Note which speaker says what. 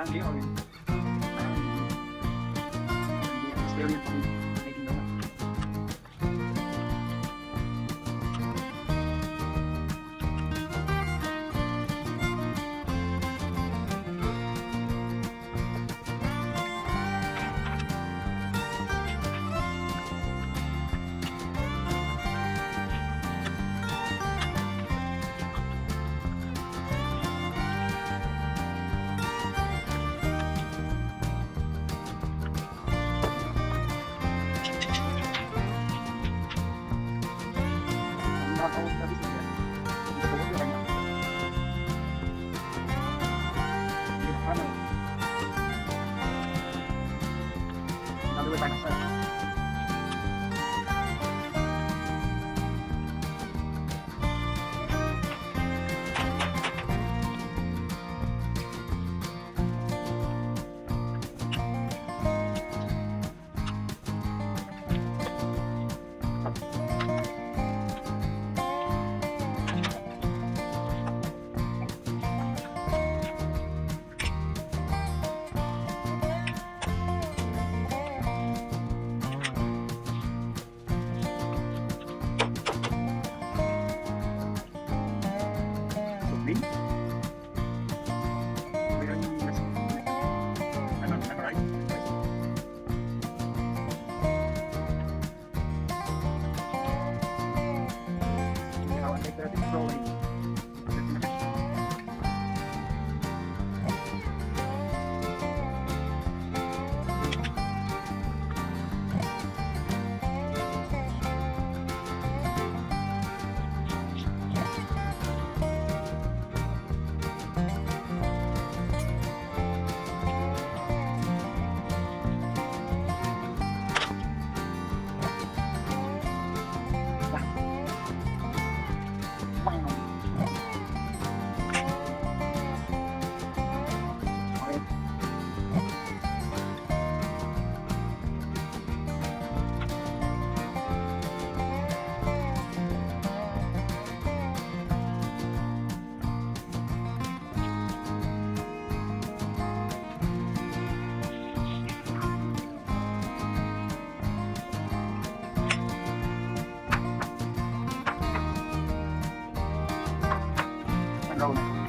Speaker 1: parang hindi Bye. know.